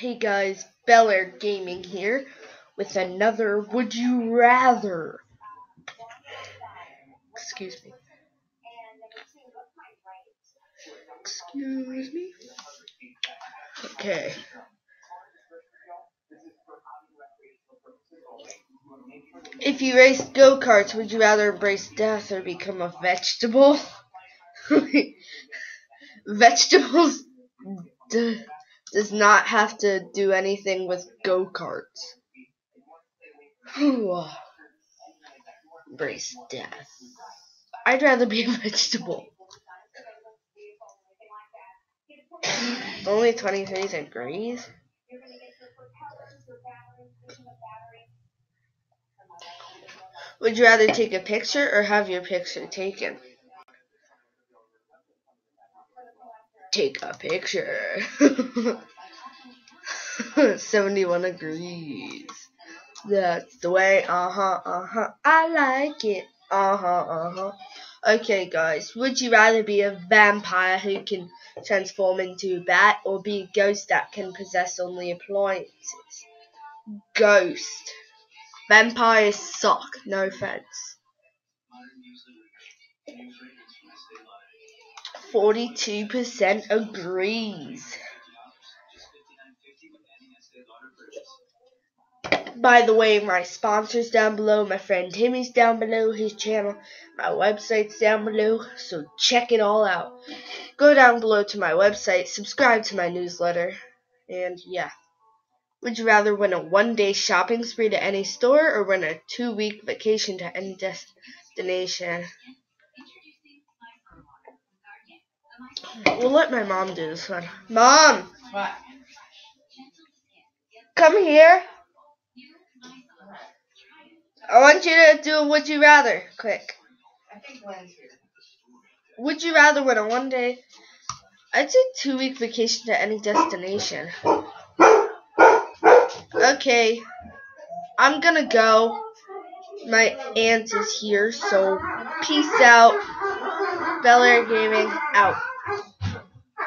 Hey guys, Bel Air Gaming here with another Would You Rather. Excuse me. Excuse me. Okay. If you race go karts, would you rather embrace death or become a vegetable? Vegetables does not have to do anything with go karts. Embrace death. I'd rather be a vegetable. Only 23 degrees? Would you rather take a picture or have your picture taken? Take a picture. 71 degrees. That's the way. Uh huh, uh huh. I like it. Uh huh, uh huh. Okay, guys. Would you rather be a vampire who can transform into a bat or be a ghost that can possess only appliances? Ghost. Vampires suck, no offense. 42% agrees. By the way, my sponsors down below, my friend Timmy's down below, his channel, my website's down below, so check it all out. Go down below to my website, subscribe to my newsletter, and yeah. Would you rather win a one day shopping spree to any store or win a two week vacation to any destination? We'll let my mom do this one. Mom! What? Come here. I want you to do a would you rather. Quick. I think Glenn's here. Would you rather win a one day, I'd say two week vacation to any destination? Okay, I'm gonna go. My aunt is here, so peace out. Bel Air Gaming out.